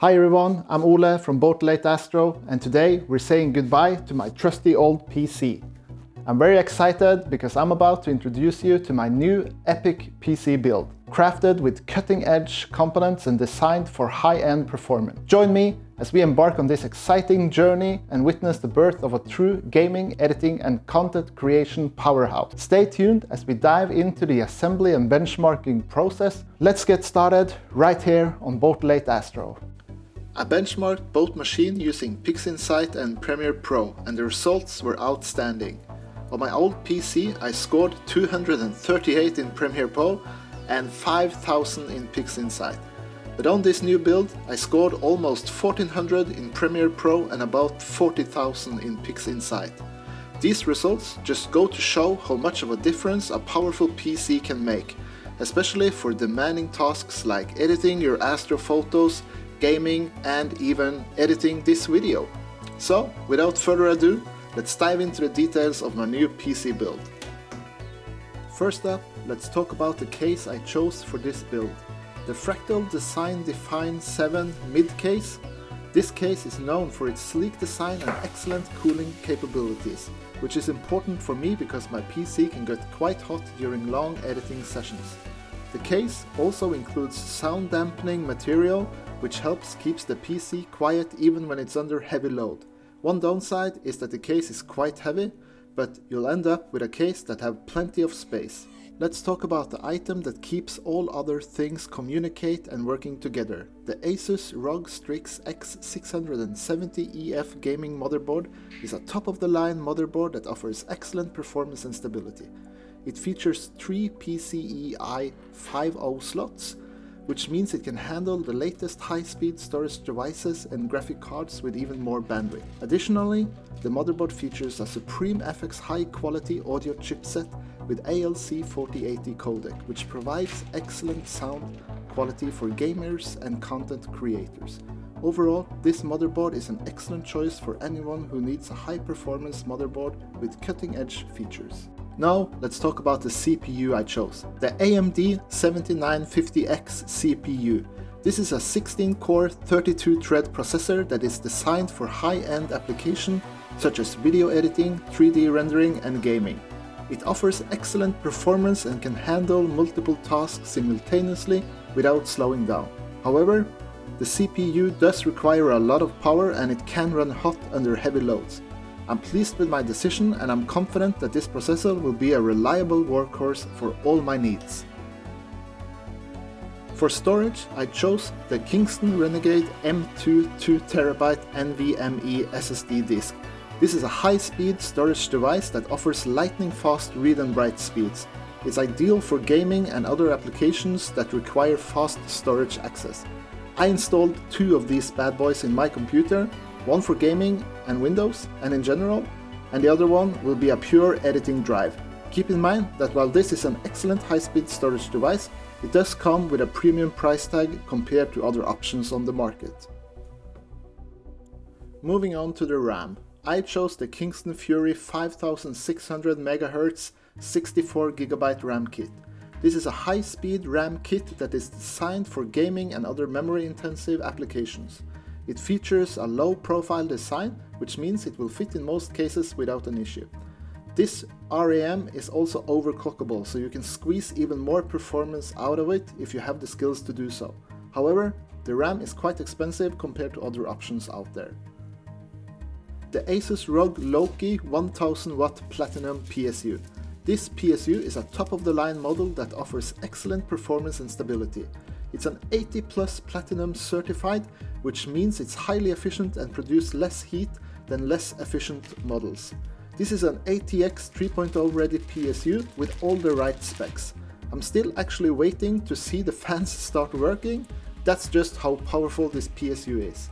Hi everyone, I'm Ole from Boat Astro and today we're saying goodbye to my trusty old PC. I'm very excited because I'm about to introduce you to my new epic PC build, crafted with cutting-edge components and designed for high-end performance. Join me as we embark on this exciting journey and witness the birth of a true gaming, editing and content creation powerhouse. Stay tuned as we dive into the assembly and benchmarking process. Let's get started right here on Boat Astro. I benchmarked both machines using PixInsight and Premiere Pro and the results were outstanding. On my old PC I scored 238 in Premiere Pro and 5000 in PixInsight. But on this new build I scored almost 1400 in Premiere Pro and about 40,000 in PixInsight. These results just go to show how much of a difference a powerful PC can make, especially for demanding tasks like editing your Astro photos, gaming, and even editing this video. So, without further ado, let's dive into the details of my new PC build. First up, let's talk about the case I chose for this build. The Fractal Design Define 7 mid case. This case is known for its sleek design and excellent cooling capabilities, which is important for me because my PC can get quite hot during long editing sessions. The case also includes sound dampening material which helps keeps the PC quiet even when it's under heavy load. One downside is that the case is quite heavy, but you'll end up with a case that have plenty of space. Let's talk about the item that keeps all other things communicate and working together. The Asus ROG Strix X670EF gaming motherboard is a top-of-the-line motherboard that offers excellent performance and stability. It features three PCIe 5.0 slots, which means it can handle the latest high-speed storage devices and graphic cards with even more bandwidth. Additionally, the motherboard features a Supreme FX high-quality audio chipset with ALC4080 codec, which provides excellent sound quality for gamers and content creators. Overall, this motherboard is an excellent choice for anyone who needs a high-performance motherboard with cutting-edge features. Now let's talk about the CPU I chose. The AMD 7950X CPU. This is a 16-core 32-thread processor that is designed for high-end application such as video editing, 3D rendering and gaming. It offers excellent performance and can handle multiple tasks simultaneously without slowing down. However, the CPU does require a lot of power and it can run hot under heavy loads. I'm pleased with my decision and I'm confident that this processor will be a reliable workhorse for all my needs. For storage, I chose the Kingston Renegade M2 2TB NVMe SSD disk. This is a high-speed storage device that offers lightning-fast read and write speeds. It's ideal for gaming and other applications that require fast storage access. I installed two of these bad boys in my computer one for gaming and Windows and in general, and the other one will be a pure editing drive. Keep in mind that while this is an excellent high-speed storage device, it does come with a premium price tag compared to other options on the market. Moving on to the RAM, I chose the Kingston Fury 5600 MHz 64GB RAM kit. This is a high-speed RAM kit that is designed for gaming and other memory-intensive applications. It features a low profile design, which means it will fit in most cases without an issue. This RAM is also overclockable, so you can squeeze even more performance out of it if you have the skills to do so. However, the RAM is quite expensive compared to other options out there. The Asus ROG Loki 1000 watt Platinum PSU. This PSU is a top-of-the-line model that offers excellent performance and stability. It's an 80 plus platinum certified, which means it's highly efficient and produces less heat than less efficient models. This is an ATX 3.0 ready PSU with all the right specs. I'm still actually waiting to see the fans start working, that's just how powerful this PSU is.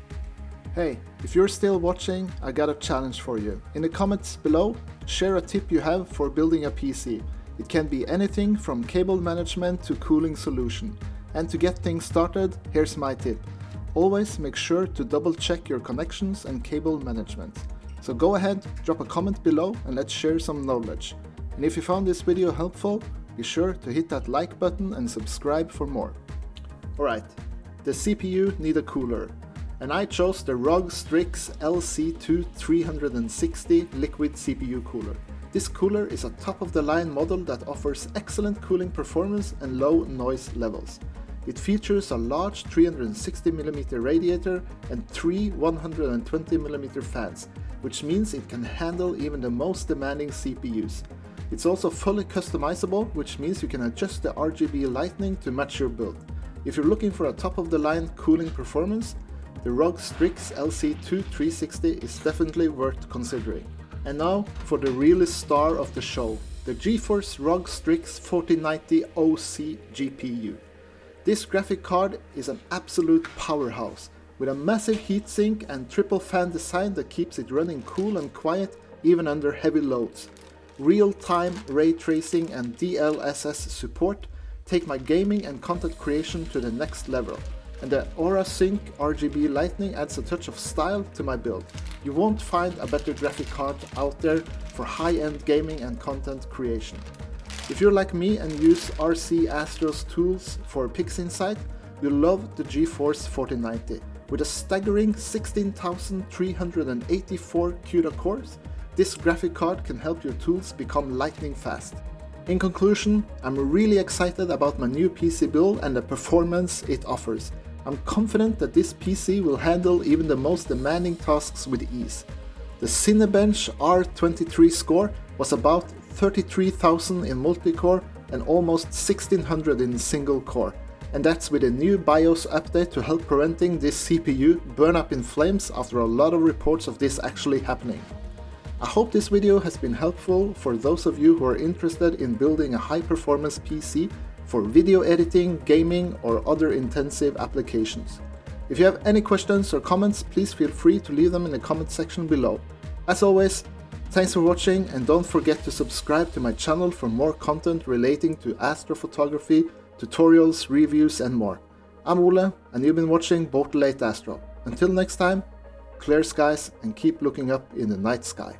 Hey, if you're still watching, I got a challenge for you. In the comments below, share a tip you have for building a PC. It can be anything from cable management to cooling solution. And to get things started, here's my tip. Always make sure to double check your connections and cable management. So go ahead, drop a comment below and let's share some knowledge. And if you found this video helpful, be sure to hit that like button and subscribe for more. Alright, the CPU need a cooler. and I chose the ROG Strix LC2 360 liquid CPU cooler. This cooler is a top-of-the-line model that offers excellent cooling performance and low noise levels. It features a large 360mm radiator and three 120mm fans, which means it can handle even the most demanding CPUs. It's also fully customizable, which means you can adjust the RGB lighting to match your build. If you're looking for a top-of-the-line cooling performance, the ROG Strix LC2 360 is definitely worth considering. And now for the realest star of the show, the GeForce ROG Strix 4090 OC GPU. This graphic card is an absolute powerhouse, with a massive heatsink and triple fan design that keeps it running cool and quiet even under heavy loads. Real-time ray tracing and DLSS support take my gaming and content creation to the next level and the Aura Sync RGB lighting adds a touch of style to my build. You won't find a better graphic card out there for high-end gaming and content creation. If you're like me and use RC Astro's tools for PixInsight, you'll love the GeForce 4090. With a staggering 16,384 CUDA cores, this graphic card can help your tools become lightning fast. In conclusion, I'm really excited about my new PC build and the performance it offers. I'm confident that this PC will handle even the most demanding tasks with ease. The Cinebench R23 score was about 33,000 in multi-core and almost 1600 in single core. And that's with a new BIOS update to help preventing this CPU burn up in flames after a lot of reports of this actually happening. I hope this video has been helpful for those of you who are interested in building a high-performance PC for video editing, gaming or other intensive applications. If you have any questions or comments, please feel free to leave them in the comment section below. As always, thanks for watching and don't forget to subscribe to my channel for more content relating to astrophotography, tutorials, reviews and more. I'm Ole and you've been watching Bortle8 Astro. Until next time, clear skies and keep looking up in the night sky.